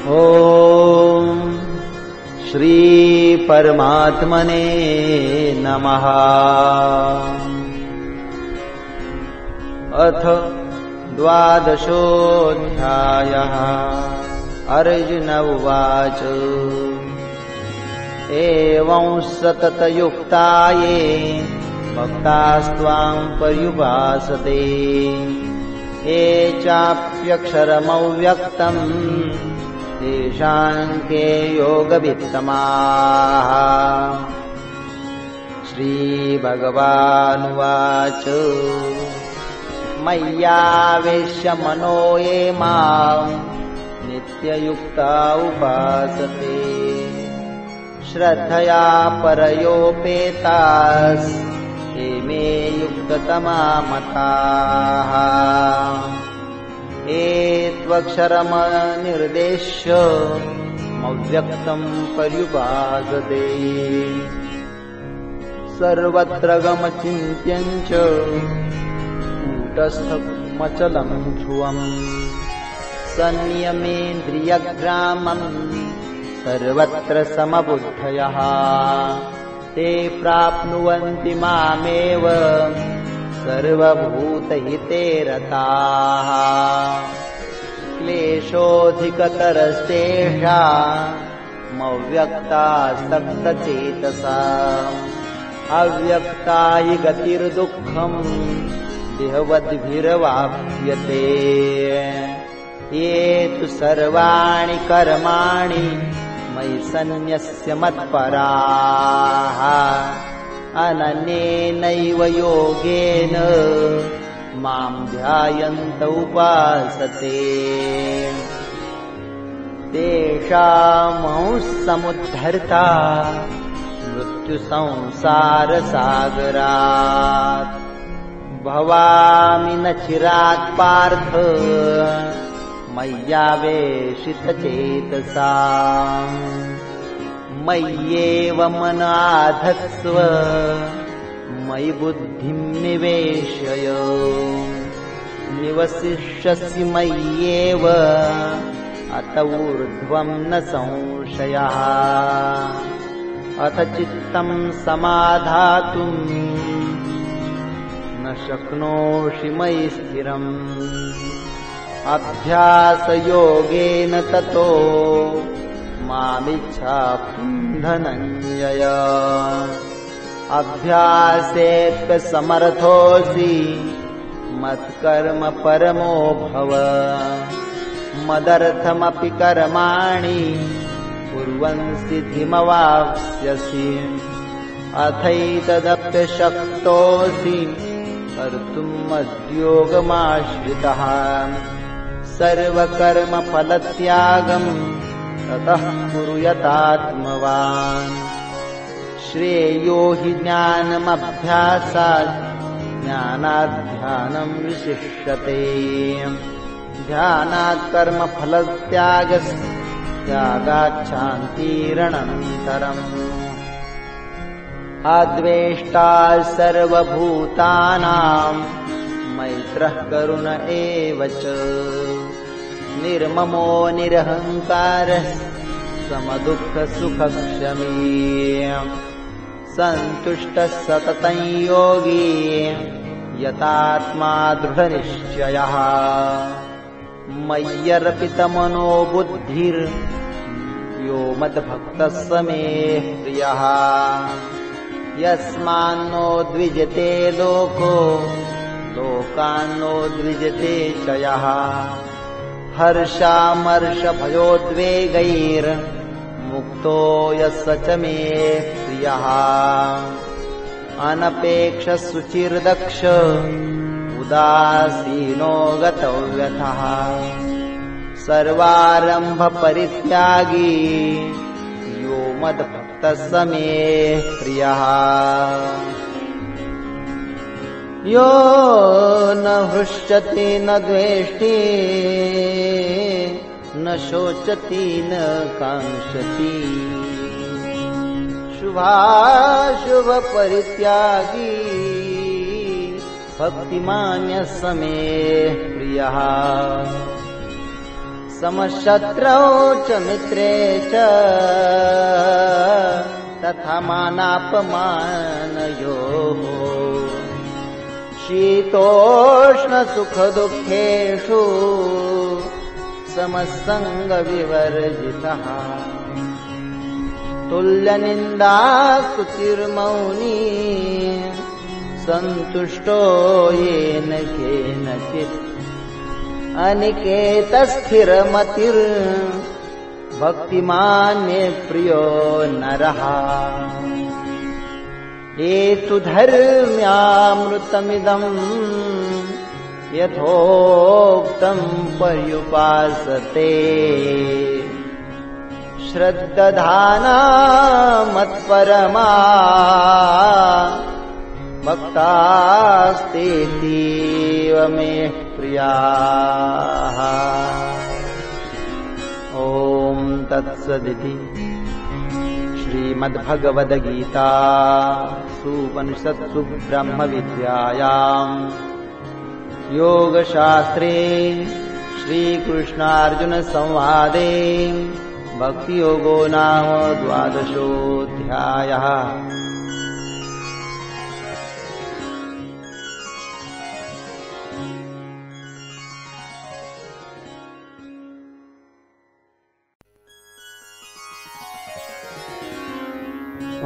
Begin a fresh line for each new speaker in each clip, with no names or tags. श्री ॐ श्रीपरमात्मने नमः अथ द्वादशोऽध्यायः अर्जुन उवाच एवं सततयुक्ता ये भक्तास्त्वाम् पर्युपासते ये चाप्यक्षरमव्यक्तम् तेषाङ्के योगवित्तमाः श्रीभगवानुवाच मय्यावेश्य मनो ये माम् नित्ययुक्ता उपासते श्रद्धया परयोपेतास् हे मे युक्ततमा मताः क्षरमनिर्देश्य अव्यक्तम् पर्युपासते सर्वत्र गमचिन्त्यम् च कूटस्थमचलम् ध्रुवम् संयमेन्द्रियग्रामम् सर्वत्र समबुद्धयः ते प्राप्नुवन्ति मामेव सर्वभूतहिते रताः क्लेशोऽधिकतरस्तेषा अव्यक्ता हि गतिर्दुःखम् दिहवद्भिरवाप्यते ये तु सर्वाणि कर्माणि मयि सन्न्यस्य मत्पराः अननेनैव योगेन माम् उपासते। ध्यायन्तौपासते समुद्धर्ता मृत्युसंसारसागरात् भवामि न चिरात् पार्थ मय्यावेशितचेतसा मय्येव मनाधत्स्व मयि बुद्धिम् निवेशय निवसिष्यसि मय्येव अत ऊर्ध्वम् न संशयः अथ चित्तम् समाधातुम् न शक्नोषि मयि स्थिरम् अभ्यासयोगेन ततो मामिच्छापिन्धनञ्जय अभ्यासेत् समर्थोऽसि मत्कर्म परमो भव मदर्थमपि कर्माणि कुर्वन्सिद्धिमवाप्स्यसि अथैतदप्यशक्तोऽसि कर्तुम् मद्योगमाश्रितः सर्वकर्मफलत्यागम् ततः कुरु यतात्मवान् श्रेयो हि ज्ञानमभ्यासात् ज्ञानाध्यानम् विशिष्यते ध्यानात् कर्मफलत्यागस्य त्यागाच्छान्तीरणनन्तरम् आद्वेष्टा सर्वभूतानाम् मैत्रः करुण एव च निर्ममो निरहङ्कारः समदुःखसुखक्षमी सन्तुष्टः सततम् योगी यतात्मा दृढनिश्चयः मय्यर्पितमनो बुद्धिर् यो मद्भक्तः समे प्रियः यस्मान्नो द्विजते लोको लोकान्नो द्विजते शयः हर्षामर्षभयोद्वेगैर्मुक्तो मुक्तो स च मे प्रियः अनपेक्षसुचिर्दक्ष उदासीनो गतव्यथः सर्वारम्भपरित्यागी यो मद्भक्तः स मे प्रियः यो न हृष्यति न द्वेष्टि न शोचति न काङ्क्षति शुभाशुभ परित्यागी भक्तिमान्यसमे प्रियः समशत्रौ च मित्रे च तथा मानापमानयोः शीतोष्णसुखदुःखेषु समस्सङ्गविवर्जितः तुल्यनिन्दासुचिर्मौनी सन्तुष्टो येन केनचित् अनिकेतस्थिरमतिर् प्रियो नरः धर्म्यामृतमिदम् यथोक्तम् पर्युपासते श्रद्दधानामत्परमा मत्परमा दीवमे प्रियाः ॐ तत्सदिति श्रीमद्भगवद्गीता ब्रह्मविद्यायाम् योगशास्त्रे श्रीकृष्णार्जुनसंवादे भक्तियोगो नाम द्वादशोऽध्यायः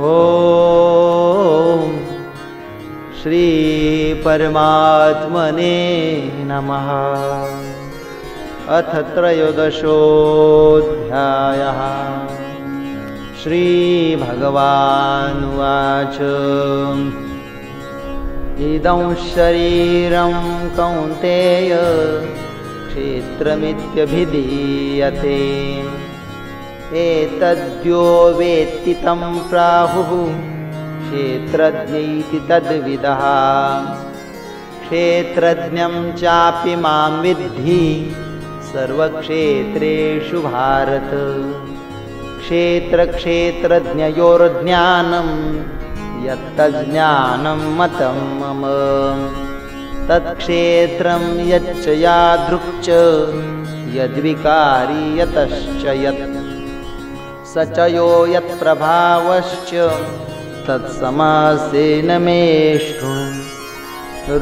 ॐ श्रीपरमात्मने नमः अथ त्रयोदशोऽध्यायः श्रीभगवानुवाच इदं शरीरं कौन्तेय क्षेत्रमित्यभिधीयते एतद्यो वेत्ति तं प्राहुः क्षेत्रज्ञैति तद्विदः क्षेत्रज्ञं चापि मां विद्धि सर्वक्षेत्रेषु भारत क्षेत्रक्षेत्रज्ञयोर्ज्ञानं यत्तज्ज्ञानं मतं मम तत्क्षेत्रं यच्च यादृक् च यद्विकारी यतश्च यत् सचयो यत्प्रभावश्च तत्समासेनमेषु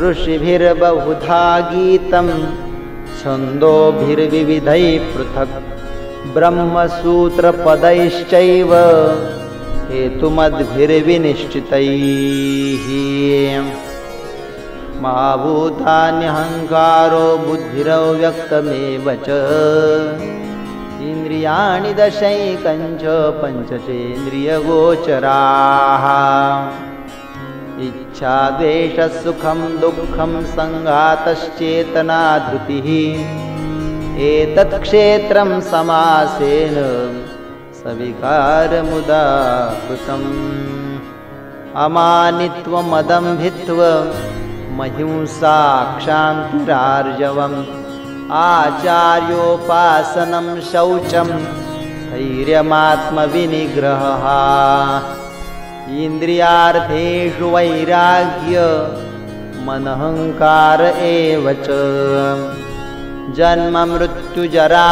ऋषिभिर्बहुधा गीतं छन्दोभिर्विविधैः पृथक् ब्रह्मसूत्रपदैश्चैव हेतुमद्भिर्विनिश्चितैः मा भूतान्यहङ्कारो बुद्धिरव्यक्तमेव च इन्द्रियाणि दशैकञ्च पञ्चसेन्द्रियगोचराः इच्छादेशसुखं दुःखं सङ्घातश्चेतनाधृतिः एतत्क्षेत्रं समासेन भित्वा अमानित्वमदम्भित्वमहिंसाक्षान्तरार्जवम् आचार्योपासनं शौचं धैर्यमात्मविनिग्रहः इन्द्रियार्थेषु मनहङ्कार एव च जन्ममृत्युजरा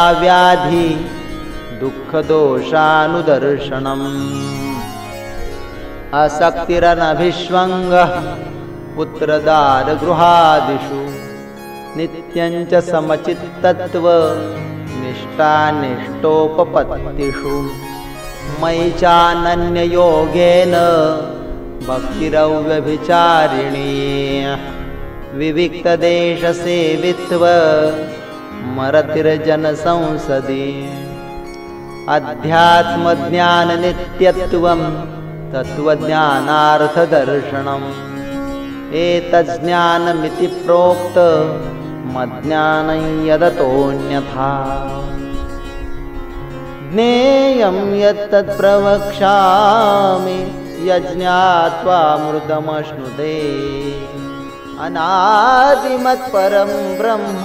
दुःखदोषानुदर्शनम् असक्तिरनभिष्वङ्गः पुत्रदारगृहादिषु नित्यञ्च समचित्तत्वनिष्टानिष्टोपपत्तिषु मयि चानन्ययोगेन भक्तिरव्यभिचारिणी मरतिर्जनसंसदि अध्यात्मज्ञाननित्यत्वं तत्त्वज्ञानार्थदर्शनम् एतज्ज्ञानमिति प्रोक्त यदतोऽन्यथा ज्ञेयं यत्तत् प्रवक्षामि मृदमश्नुते अनादिमत्परं ब्रह्म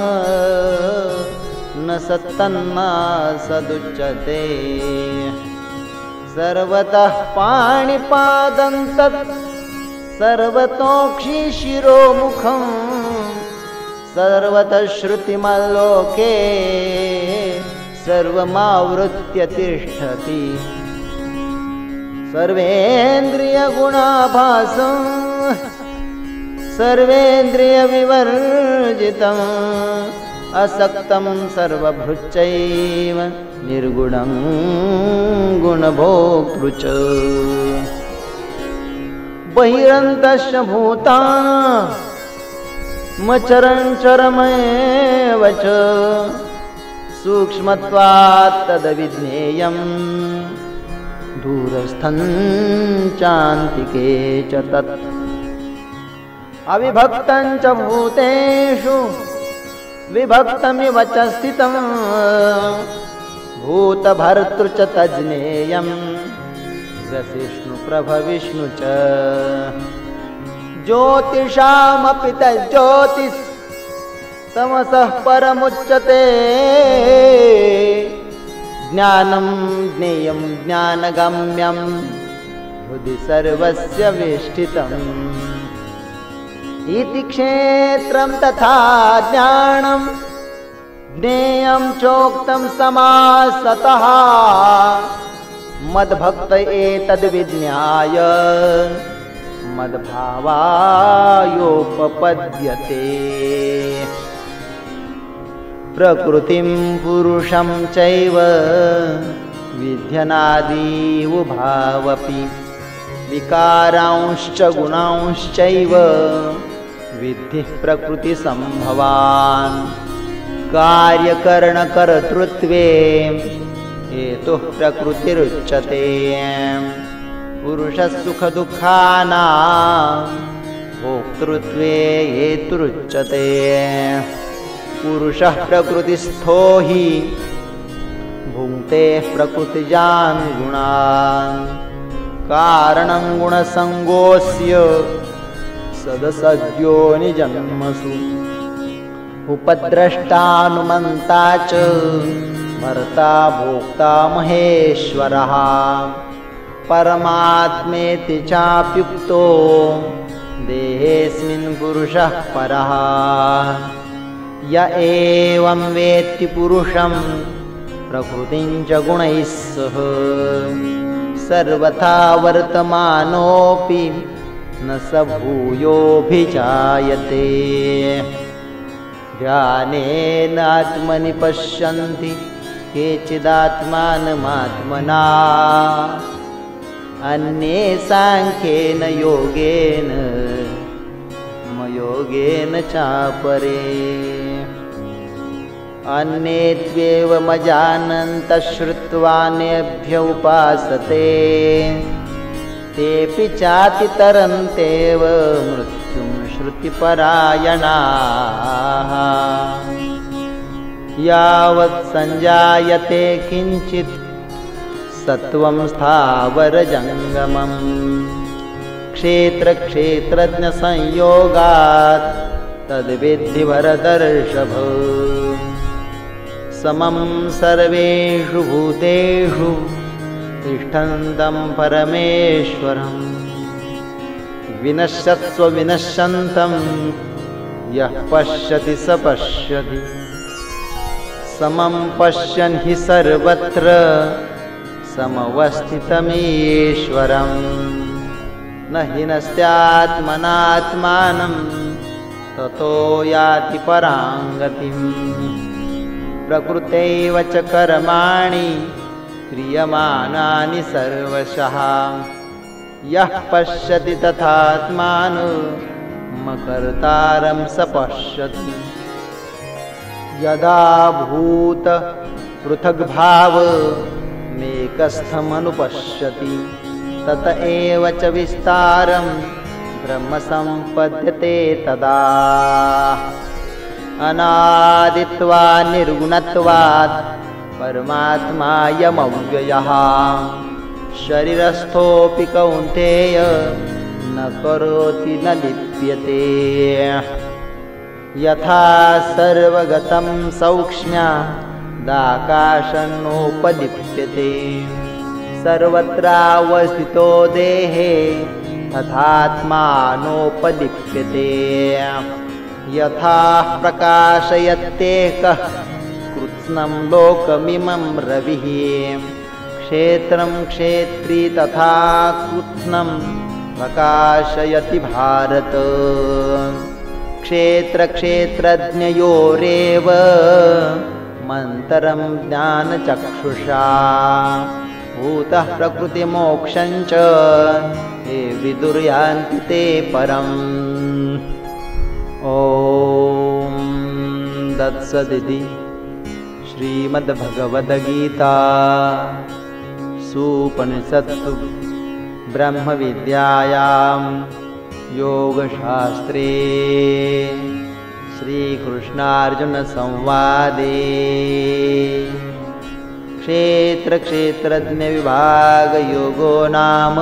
न सत्तन्ना सदुच्यते सर्वतः पाणिपादं तत् सर्वतोक्षिशिरोमुखम् श्रुतिमल्लोके सर्वमावृत्य तिष्ठति सर्वेन्द्रियगुणाभासं सर्वेन्द्रियविवर्जितम् असक्तं सर्वभृच्चैव निर्गुणं गुणभोक्तृच बहिरन्तश्च भूता मचरञ्चरमेव च सूक्ष्मत्वात् तदविज्ञेयं चान्तिके च तत् अविभक्तञ्च भूतेषु विभक्तमिव च स्थितम् भूतभर्तृ च तज्ज्ञेयं वसिष्णुप्रभविष्णु च ज्योतिषामपि तज्योतिस् तमसः परमुच्यते ज्ञानं ज्ञेयं ज्ञानगम्यं हृदि सर्वस्य वेष्टितम् इति क्षेत्रं तथा ज्ञानं ज्ञेयं चोक्तं समासतः मद्भक्त एतद्विज्ञाय मद्भावायोपपद्यते प्रकृतिं पुरुषं चैव विध्यदीवुभावपि विकारांश्च गुणांश्चैव विद्धिः प्रकृतिसम्भवान् कार्यकरणकर्तृत्वे हेतुः प्रकृतिरुच्यते पुरुषस्सुखदुःखाना भोक्तृत्वे तुरुच्यते पुरुषः प्रकृतिस्थो हि भुङ्क्ते प्रकृतिजान् गुणान् कारणं गुणसङ्गोऽस्य सदसद्यो निजन्मसु उपद्रष्टानुमन्ता च भर्ता भोक्ता महेश्वरः परमात्मेति चाप्युक्तो देहेऽस्मिन् पुरुषः परः य एवं वेत्ति पुरुषं प्रकृतिं च गुणैः सह सर्वथा वर्तमानोऽपि न स भूयोऽभिजायते जानेनात्मनि पश्यन्ति केचिदात्मानमात्मना साङ्ख्येन योगेन मयोगेन चापरे अन्येत्येव मजानन्तः श्रुत्वा उपासते तेऽपि चातितरन्तेव मृत्युं श्रुतिपरायणाः यावत् सञ्जायते किञ्चित् सत्त्वं स्थावरजङ्गमम् क्षेत्रक्षेत्रज्ञसंयोगात् तद्विद्धि वरदर्शभ समं सर्वेषु भूतेषु तिष्ठन्तं परमेश्वरं विनश्यत्स्व विनश्यन्तं यः पश्यति स पश्यति समं पश्यन् हि सर्वत्र समवस्थितमेश्वरं न हि न स्यात्मनात्मानं ततो याति पराङ्गतिं प्रकृतैव च कर्माणि क्रियमाणानि सर्वशः यः पश्यति तथात्मान मकर्तारं स पश्यति यदा भूत पृथग्भाव मेकस्थमनुपश्यति तत एव च विस्तारं ब्रह्मसम्पद्यते तदा अनादित्वा निर्गुणत्वात् परमात्मायमव्ययः शरीरस्थोऽपि कौन्तेय न करोति न लिप्यते यथा सर्वगतं सौक्ष्म्या तदाकाश सर्वत्रावस्थितो देहे तथात्मा नोपलिप्यते यथा प्रकाशयत्येकः कृत्स्नं लोकमिमं रविः क्षेत्रं क्षेत्री तथा कृत्स्नं प्रकाशयति भारत क्षेत्रक्षेत्रज्ञयोरेव मन्तरं ज्ञानचक्षुषा भूतः प्रकृतिमोक्षञ्च चे विदुर्यान्ति ते परम् ॐ दत्सदिति श्रीमद्भगवद्गीता सूपनिषत्सु ब्रह्मविद्यायां योगशास्त्रे श्रीकृष्णार्जुनसंवादे क्षेत्रक्षेत्रज्ञविभागयोगो नाम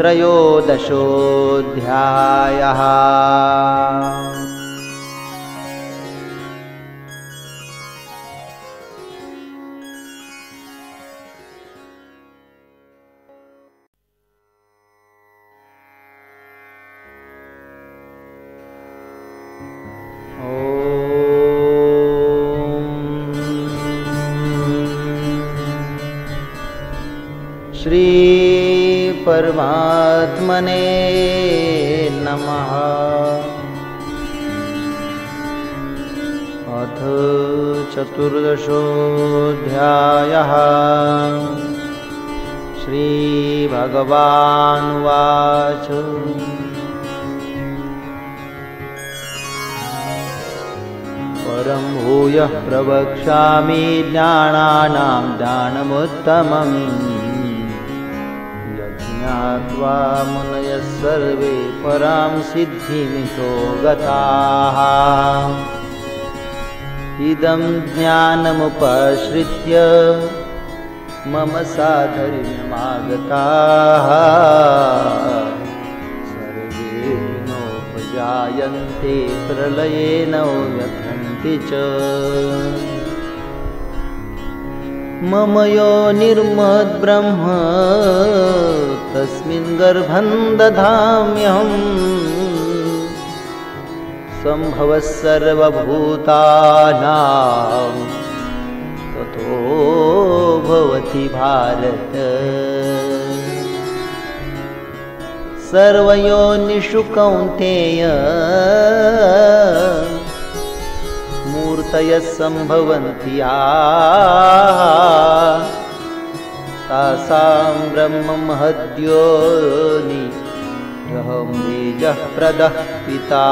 त्रयोदशोऽध्यायः नमः अथ चतुर्दशोऽध्यायः श्रीभगवानुवाच परं भूयः प्रवक्ष्यामि ज्ञानानां ज्ञानमुत्तमम् ज्ञात्वा मुनयः सर्वे परां सिद्धिमिशो गताः इदं ज्ञानमुपाश्रित्य मम साधर्यमागताः सर्वे नोपजायन्ते प्रलये नो व्यथन्ति च मम यो निर्मद्ब्रह्म तस्मिन् गर्भं दधाम्यहम् सम्भवः सर्वभूतानां ततो भवति भारत सर्वयो निःशुकौन्तेय तयः सम्भवन्त तासां ब्रह्म बीजः प्रदः पिता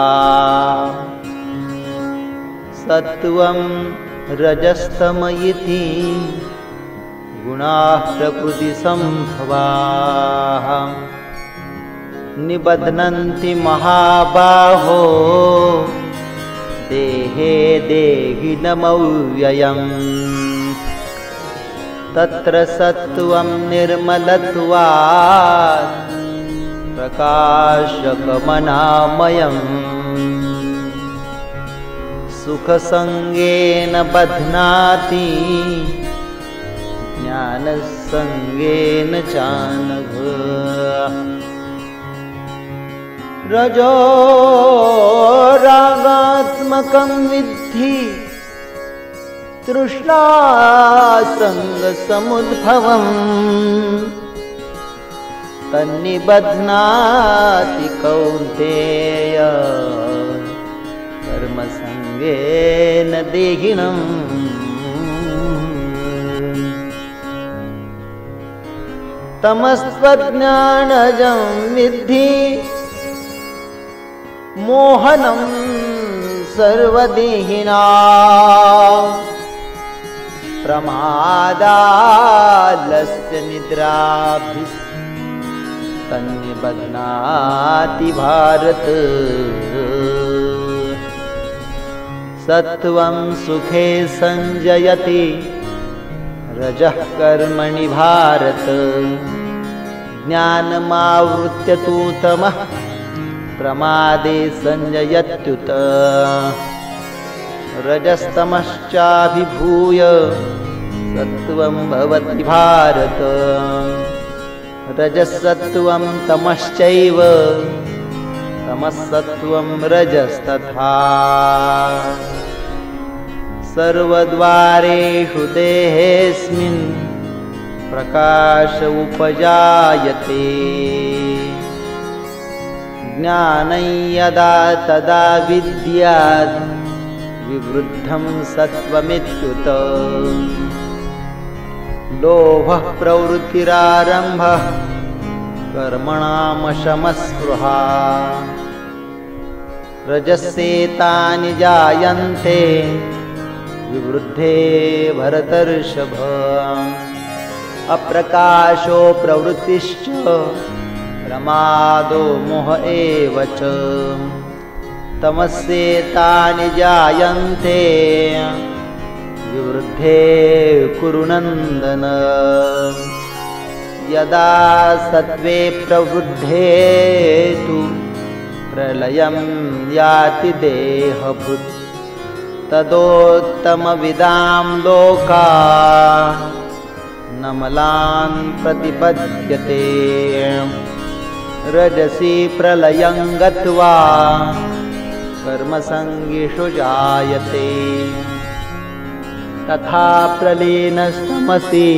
सत्वं इति गुणाः प्रकृतिसम्भवाः निबध्नन्ति महाबाहो देहे देहि नमव्ययम् तत्र सत्वं निर्मलत्वात् प्रकाशकमनामयम् सुखसङ्गेन बध्नाति ज्ञानसङ्गेन रजो रागा आत्मकं विद्धि तन्निबध्नाति कौन्तेय कर्मसङ्गेन देहिनम् तमस्त्वज्ञानजं विद्धि मोहनम् सर्वदेहिना प्रमादालस्य बद्नाति भारत सत्वं सुखे सञ्जयति रजः कर्मणि भारत ज्ञानमावृत्यतुत्तमः प्रमादे संजयत्युत रजस्तमश्चाभिभूय सत्त्वं भवति भारत रजसत्त्वं तमश्चैव तमस्सत्त्वं रजस्तथा सर्वद्वारेषु देहेऽस्मिन् प्रकाश उपजायते यदा तदा विद्यात् विवृद्धं सत्त्वमित्युत लोभः प्रवृत्तिरारम्भः कर्मणामशमस्पृहा रजसेतानि जायन्ते विवृद्धे भरतर्षभ अप्रकाशो प्रवृत्तिश्च मोह एव च तमस्येतानि जायन्ते विवृद्धे नन्दन यदा सत्त्वे प्रवृद्धे तु प्रलयं याति देहभृत् तदोत्तमविदां लोका नमलान् प्रतिपद्यते रजसी प्रलयं गत्वा जायते तथा प्रलीनस्तमसि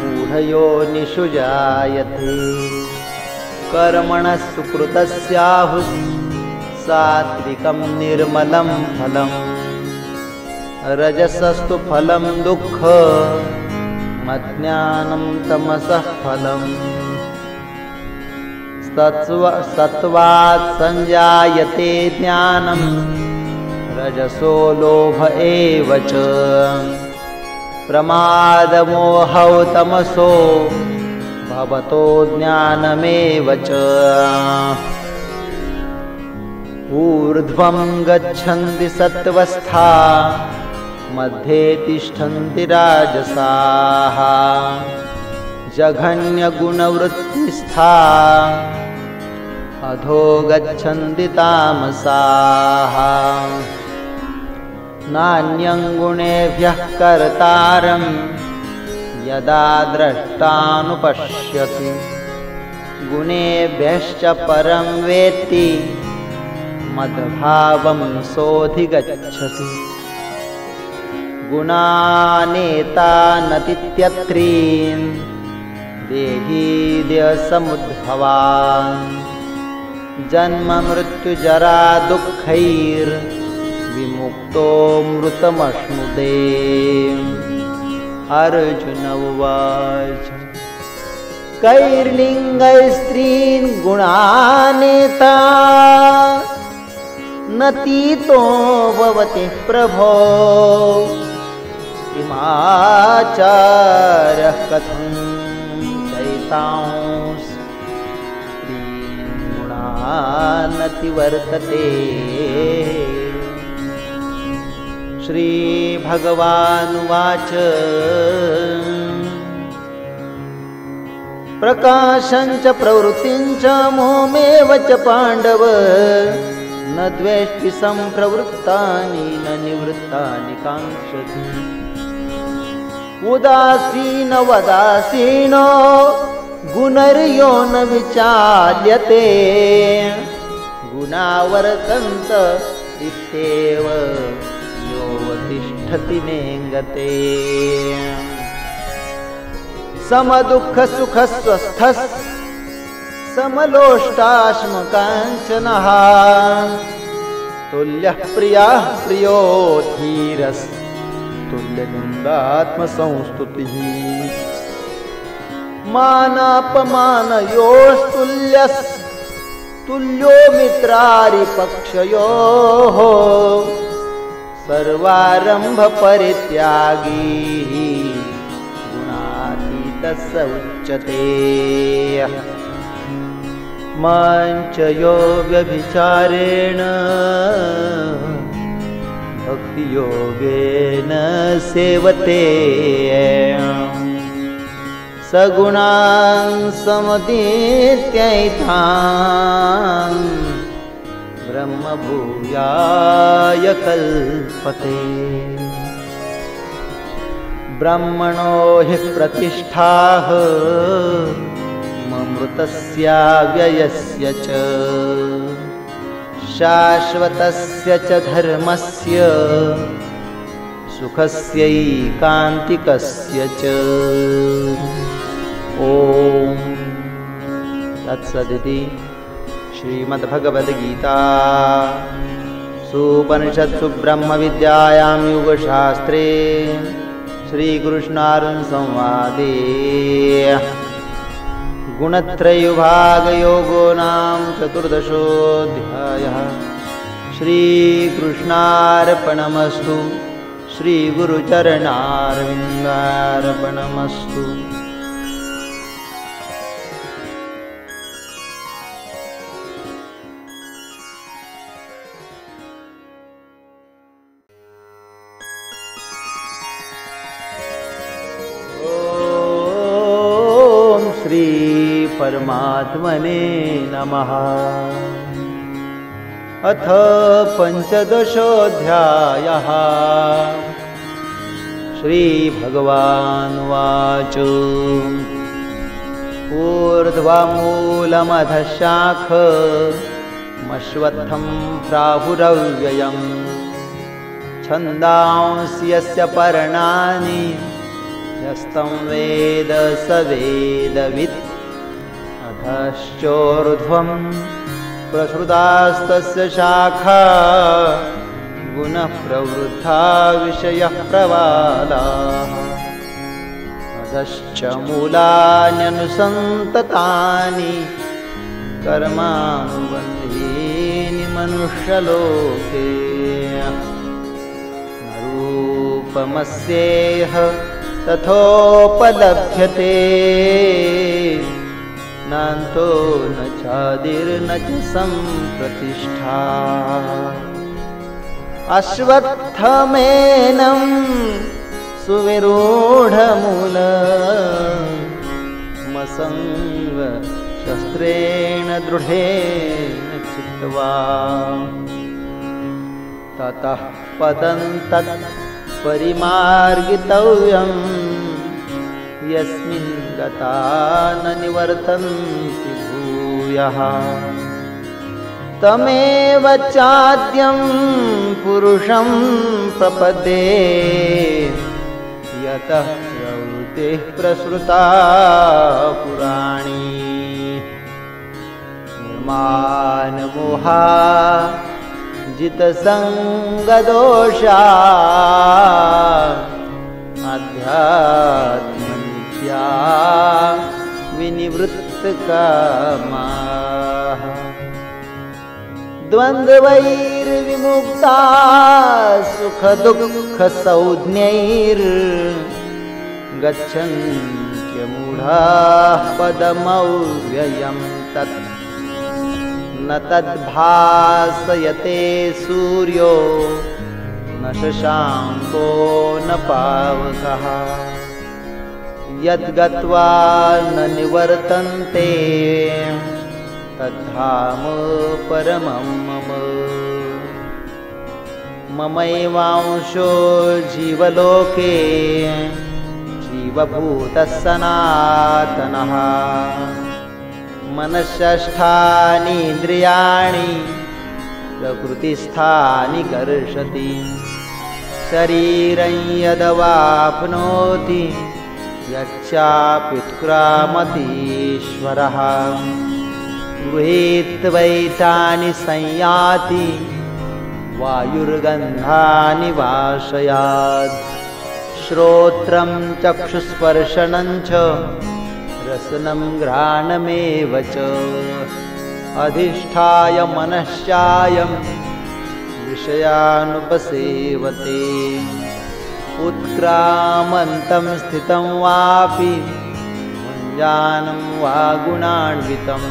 मूढयो निषु जायते कर्मणः सात्विकं निर्मलं फलं रजसस्तु फलं मज्ञानं तमसः फलम् सत्त्वात् सञ्जायते ज्ञानं रजसो लोभ एव च प्रमादमोहौतमसो भवतो ज्ञानमेव च ऊर्ध्वं गच्छन्ति सत्त्वस्था मध्ये तिष्ठन्ति राजसाः जघन्यगुणवृत्तिस्था अधो गच्छन्ति तामसाः गुणेभ्यः कर्तारं यदा द्रष्टानुपश्यति गुणेभ्यश्च परं वेत्ति मद्भावं सोऽधिगच्छति गुणानेतानतित्यत्रीम् देही द्यसमुद्भवान् जन्ममृत्युजरा दुःखैर्विमुक्तो मृतमश्नु हर्जुनवच कैर्लिङ्गस्त्रीन् गुणानिता न तीतो भवति प्रभो इमाचरः कथम् ति वर्तते श्रीभगवानुवाच च प्रवृत्तिं च मोमेव च पाण्डव न द्वेष्टि न निवृत्तानि काङ्क्षति उदासीनवदासीनो गुणर्यो न विचाल्यते गुणावर्तन्त इत्येव योतिष्ठति मेङ्गते समदुःखसुखस्वस्थस् समलोष्टाश्मकाञ्चनः तुल्यः प्रियाः प्रियो धीरस् न्दात्मसंस्तुतिः मानापमानयोस्तुल्य तुल्यो मित्रारिपक्षयोः सर्वारम्भपरित्यागीः गुणाति उच्यते मञ्चयो व्यभिचारेण भक्तियोगेन सेवते सगुणां समतीर्थ ब्रह्मभूयाय कल्पते ब्रह्मणो हि प्रतिष्ठाः मम च शाश्वतस्य च धर्मस्य सुखस्यैकान्तिकस्य च ॐ तत्सदिति श्रीमद्भगवद्गीता ब्रह्मविद्यायां युगशास्त्रे श्रीकृष्णारुणसंवादे नाम चतुर्दशोऽध्यायः श्रीकृष्णार्पणमस्तु श्रीगुरुचरणार्विन्दार्पणमस्तु श्री परमात्मने नमः अथ पञ्चदशोऽध्यायः मश्वत्थं प्राहुरव्ययम् छन्दांसि यस्य पर्णानि यस्तं वेद स वेदवित् अश्चोर्ध्वम् प्रसृतास्तस्य शाखा गुणप्रवृद्धा विषयः प्रवालाः अधश्च मूलान्यनुसन्ततानि कर्मानुबन्धीनि मनुष्यलोके रूपमस्येह तथोपलभ्यते न चादिर्न च संप्रतिष्ठा मसङ्ग शस्त्रेण दृढेन चित्वा ततः परिमार्गितव्यम् यस्मिन् गता न निवर्तन्ति भूयः तमेव चाद्यं पुरुषं प्रपदे यतः रौतेः प्रसृता पुराणी मा जितसङ्गदोषा अध्यात्म विनिवृत्तकमाः द्वन्द्वैर्विमुक्ता सुखदुःखसञ्ज्ञैर्गच्छन् क्यमूढः पदमव्ययं तत् न तद्भासयते सूर्यो न शशाङ्को न पावकः यद्गत्वा न निवर्तन्ते तद्धाम परमं मम ममैवांशो जीवलोके जीवभूतः सनातनः इन्द्रियाणि प्रकृतिस्थानि कर्षति शरीरं यदवाप्नोति यच्चापित्क्रामतीश्वरः गृहीत्वैतानि संयाति वायुर्गन्धानि वाशयात् श्रोत्रं चक्षुस्पर्शनं च रसनं घ्राणमेव च अधिष्ठाय मनश्चायं विषयानुपसेवते उत्क्रामन्तं स्थितं वापि मुञ्जानं वा गुणान्वितं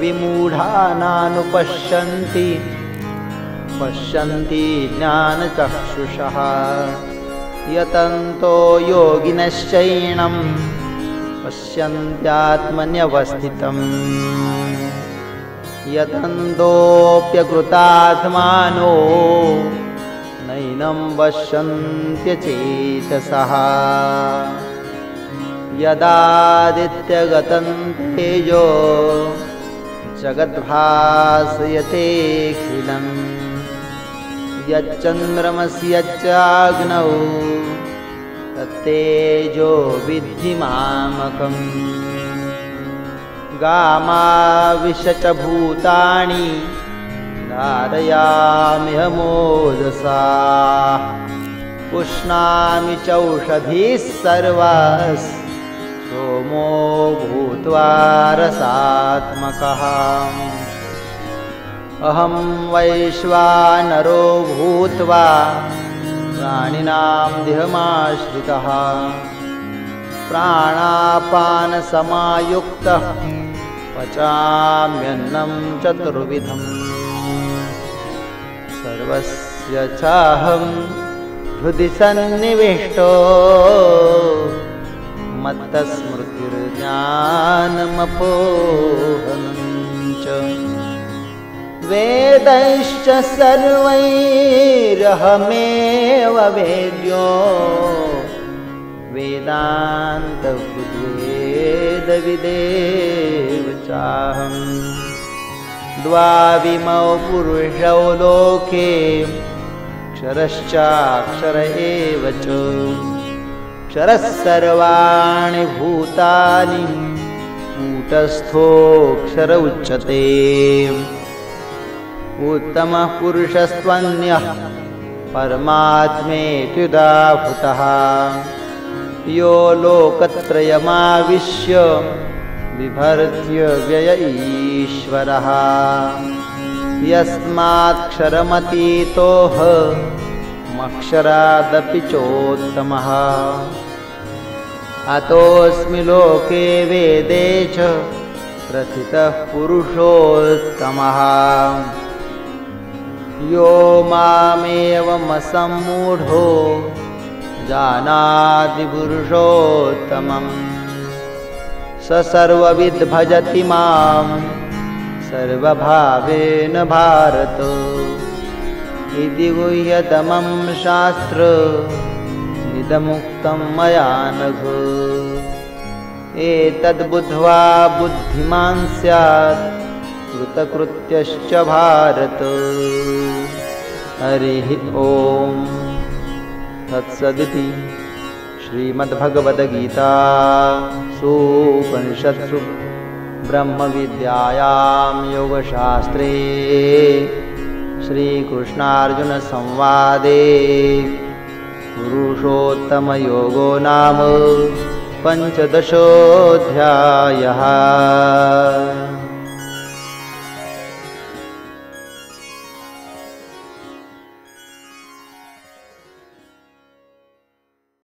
विमूढानानुपश्यन्ति पश्यन्ति ज्ञानचक्षुषः यतन्तो योगिनश्चैणं पश्यन्त्यात्मन्यवस्थितम् यतन्तोऽप्यकृतात्मानो नैनं वश्यन्त्यचेतसः यदादित्यगतं तेजो जगद्भास खिलं यच्चन्द्रमस्य यच्चाग्नौ तत्तेजो च भूतानि यामि मोदसा पुष्णामि चौषधीः सर्वास् सोमो भूत्वा रसात्मकः अहं वैश्वानरो भूत्वा प्राणिनां देहमाश्रितः प्राणापानसमायुक्तः पचाम्यन्नं चतुर्विधम् सर्वस्य चाहं हृदि सन्निविष्टो मत्तस्मृतिर्ज्ञानमपोहञ्च वेदैश्च सर्वैरहमेव वेद्यो वेदान्तवेदविदेव चाहम् पुरुषौ लोके क्षरश्चाक्षर एव च क्षरः सर्वाणि भूतानि कूटस्थोऽक्षर उच्यते उत्तमः पुरुषस्त्वन्यः परमात्मेत्युदाभूतः यो लोकत्रयमाविश्य बिभर्त्य व्यय ईश्वरः मक्षरादपि चोत्तमः अतोऽस्मि लोके वेदे च प्रथितः पुरुषोत्तमः यो मामेवमसम्मूढो पुरुषोत्तमम् स सर्वविद् भजति मां सर्वभावेन भारत इति गुह्यतमं शास्त्र निदमुक्तं मया नघु एतद्बुद्ध्वा बुद्धिमान् स्यात् कृतकृत्यश्च भारत हरिः ॐ तत्सदिति श्रीमद्भगवद्गीता सोपनिषत्सु ब्रह्मविद्यायां योगशास्त्रे श्रीकृष्णार्जुनसंवादे पुरुषोत्तमयोगो नाम पञ्चदशोऽध्यायः